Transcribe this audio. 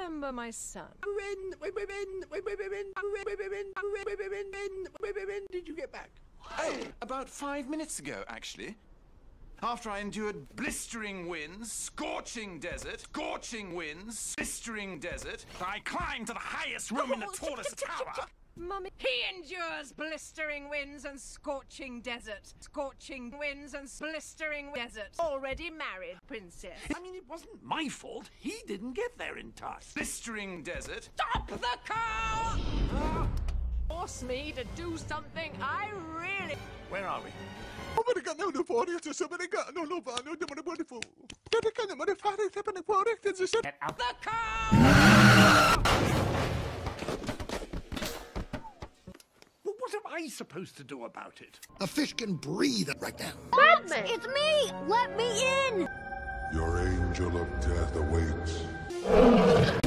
remember my son. When, when, when, when, when, when, when, when, when, when, when, when, when, when, when, when did you get back? Oh, about five minutes ago, actually. After I endured blistering winds, scorching desert, scorching winds, blistering desert, I climbed to the highest room in the tallest tower. Mummy. He endures blistering winds and scorching desert. Scorching winds and blistering desert. Already married, princess. I mean, it wasn't my fault. He didn't get there in time. Blistering desert. Stop the car! Force me to do something I really. Where are we? Amerika no no forest am I supposed to do about it? A fish can breathe right now. Batman! It's me! Let me in! Your angel of death awaits.